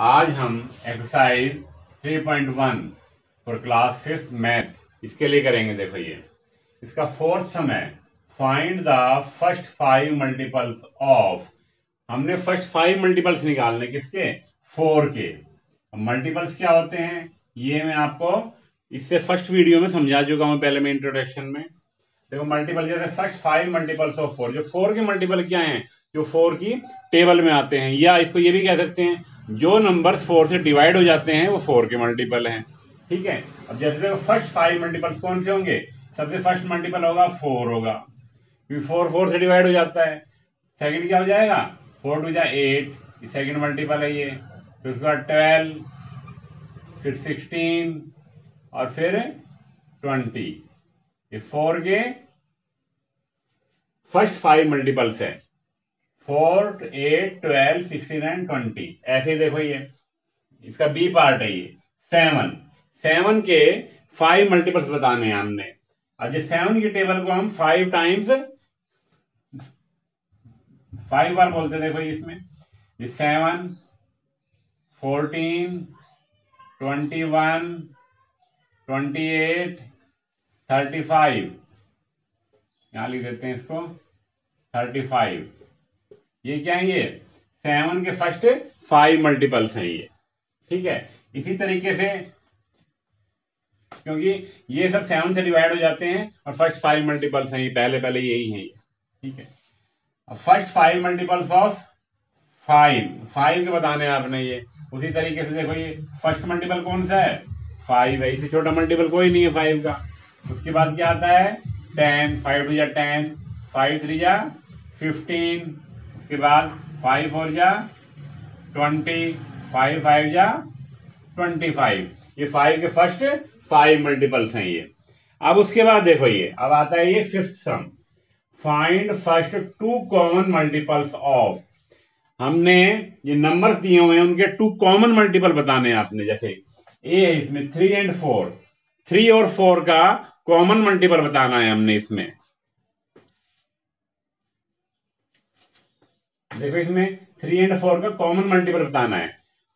आज हम exercise 3.1 for class fifth math इसके लिए करेंगे देखो ये। इसका फोर्थ सम है। Find the first five multiples of हमने फ़र्स्ट फाइव मल्टीपल्स निकालने किसके? फोर के। मल्टीपल्स क्या होते हैं? ये मैं आपको इससे फ़र्स्ट वीडियो में समझा चुका हूँ पहले में इंट्रोडक्शन में। देखो मल्टीपल जैसे first five multiples of four जो फोर के मल्टीपल क्या हैं? जो फोर की टेबल में आते हैं, या इसको ये भी कह सकते हैं, जो नंबर फोर से डिवाइड हो जाते हैं, वो फोर के मल्टीपल हैं। ठीक है? अब जैसे देखो फ़र्स्ट फाइव मल्टीपल्स कौन से होंगे? सबसे फ़र्स्ट मल्टीपल होगा फोर होगा। क्योंकि फोर फोर से डिवाइड हो जाता है। सेकंड क्या हो जाएगा? फोर टू जा एट सेकंड मल्टीपल है ये। फिर उसके बाद ट्वेल्व फिर सिक्सटीन और फिर ट्वेंटी फोर के फ़र्स्ट फाइव मल्टीपल्स है। Four eight twelve sixteen and twenty ऐसे देखो ये। इसका बी पार्ट है ये। सेवन सेवन के फाइव मल्टीपल्स बताने हैं हमने। अब ये सेवन की टेबल को हम फाइव टाइम्स फाइव बार बोलते देखो इसमें। ये seven fourteen twenty one twenty eight thirty five. यहाँ लिख देते हैं इसको। Thirty five. ये क्या है ये? सेवन के फ़र्स्ट फाइव मल्टीपल्स हैं ये। ठीक है? इसी तरीके से, क्योंकि ये सब सेवन से डिवाइड हो जाते हैं और फ़र्स्ट फाइव मल्टीपल्स हैं ये। पहले पहले यही है ये। ठीक है? अब first five multiples of five. Five के बताने आपने ये। उसी तरीके से देखो ये फ़र्स्ट मल्टीपल कौन सा है? फाइव है। इससे छोटा मल्टीपल कोई नहीं है फाइव का। उसके बाद क्या आता है? टेन फाइव टू जा टेन फाइव थ्री जा फिफ्टीन उसके बाद फाइव फोर जा ट्वेंटी फाइव फाइव जा ट्वेंटी फाइव ये फाइव के फ़र्स्ट फाइव मल्टीपल्स हैं ये. अब उसके बाद देखो ये, अब आता है ये fifth sum find first two common multiples of हमने ये नंबर दिए हुए हैं, उनके टू कॉमन मल्टीपल बताने हैं आपने, जैसे ए इसमें थ्री एंड फोर थ्री और फोर का कॉमन मल्टीपल बताना है हमने इसमें। देखो इसमें थ्री एंड फोर का कॉमन मल्टीपल बताना है।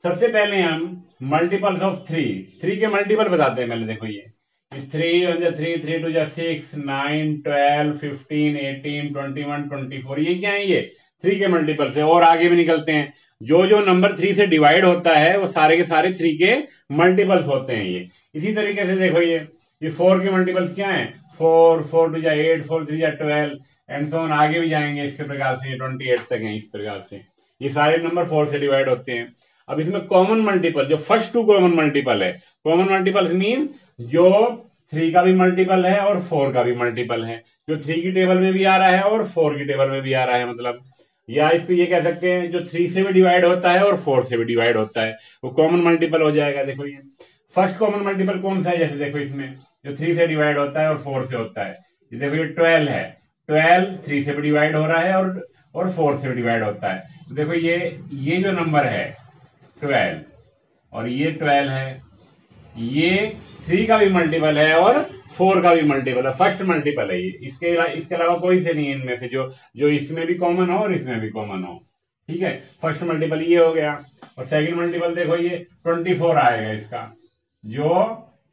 सबसे पहले हम मल्टीपल्स ऑफ़ थ्री थ्री के मल्टीपल बताते हैं पहले देखो ये। थ्री वन जा थ्री थ्री टू जा six nine twelve fifteen eighteen twenty one twenty four ये क्या है ये? थ्री के मल्टीपल से और आगे भी निकलते हैं। जो जो नंबर थ्री से डिवाइड होता है, वो सारे के सारे थ्री के मल्टीपल्स होते हैं ये। इसी तरीके से देखो ये। ये फोर के मल्टीपल्स क्या है? फोर फोर टू जा एट फोर थ्री जा ट्वेल्व एंड सो आगे भी जाएँगे इसके प्रकार से ट्वेंटी एट तक है इस प्रकार से। ये सारे नंबर फोर से डिवाइड होते हैं। अब इसमें कॉमन मल्टीपल जो फ़र्स्ट टू कॉमन मल्टीपल है कॉमन मल्टीपल मीन जो थ्री का भी मल्टीपल है और फोर का भी मल्टीपल है। जो थ्री की टेबल में भी आ रहा है और फोर की टेबल में भी आ रहा है मतलब। या इसको ये कह सकते हैं, जो थ्री से भी डिवाइड होता है और फोर से भी डिवाइड होता है। वो कॉमन मल्टीपल हो जाएगा, देखो ये। फ़र्स्ट कॉमन मल्टीपल कौन सा है? जैसे देखो इसमें। जो थ्री से डिवाइड होता है और फोर से होता है। ये देखो ये ट्वेल्व है। ट्वेल्व थ्री से भी डिवाइड हो रहा है और और फोर से भी डिवाइड होता है। तो देखो ये ये जो नंबर है ट्वेल्व और ये ट्वेल्व है, ये थ्री का भी मल्टीपल है और फोर का भी मल्टीपल है। फ़र्स्ट मल्टीपल है ये। इसके इसके अलावा कोई से नहीं है इनमें से, जो जो इसमें भी कॉमन हो और इसमें भी कॉमन हो। ठीक है? फ़र्स्ट मल्टीपल ये हो गया। और सेकंड मल्टीपल देखो ये ट्वेंटी फोर आएगा इसका, जो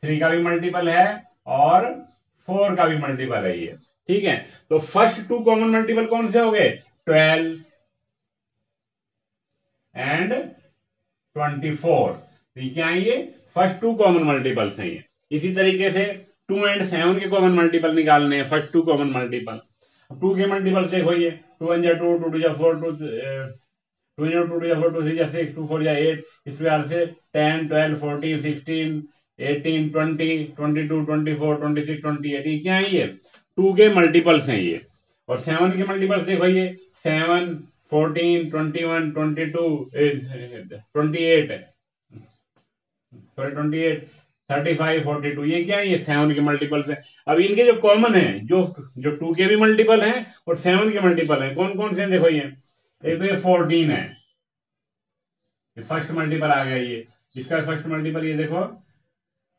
थ्री का भी मल्टीपल है और फोर का भी मल्टीपल है ये। ठीक है? तो फ़र्स्ट टू कॉमन मल्टीपल कौन से हो गए? ट्वेल्व एंड ट्वेंटी फोर तो क्या है ये? फ़र्स्ट टू कॉमन मल्टीपल्स हैं ये। इसी तरीके से टू एंड सेवन के कॉमन मल्टीपल निकालने हैं first two common multiple two के मल्टीपल देखो ये। टू वन जा टू टू टू जा four two two two two जा फोर टू थ्री जा सिक्स टू फोर जा एट इस प्रकार से ten twelve fourteen sixteen eighteen, twenty twenty two, twenty four, twenty six, twenty eight, ये क्या है ये? टू के मल्टीपल्स हैं ये। और सेवन के मल्टीपल्स देखो ये। Seven fourteen twenty one twenty two twenty eight sorry twenty eight thirty five forty two ये क्या है ये? सेवन के मल्टीपल्स है। अब इनके जो कॉमन है, जो जो टू के भी मल्टीपल हैं और सेवन के मल्टीपल हैं कौन कौन से देखो ये? एक तो ये फोर्टीन है। फ़र्स्ट मल्टीपल आ गया ये। इसका फ़र्स्ट मल्टीपल ये देखो।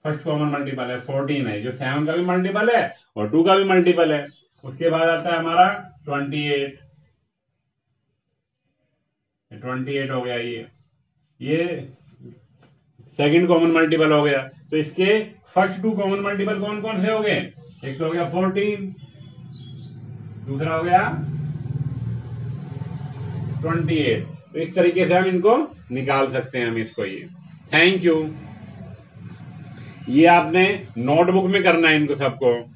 फ़र्स्ट कॉमन मल्टीपल है फोर्टीन है, जो सेवन का भी मल्टीपल है और टू का भी मल्टीपल है। उसके बाद आता है हमारा ट्वेंटी एट ट्वेंटी एट हो गया, ये। ये सेकंड कॉमन मल्टीपल हो गया। तो इसके फ़र्स्ट टू कॉमन मल्टीपल कौन कौन से हो गए? एक तो हो गया फोर्टीन दूसरा हो गया ट्वेंटी एट तो इस तरीके से हम इनको निकाल सकते हैं हम इसको, ये। थैंक यू ये आपने नोटबुक में करना है इनको सबको।